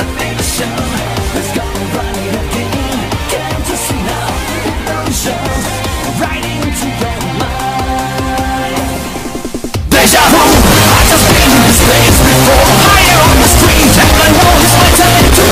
的理想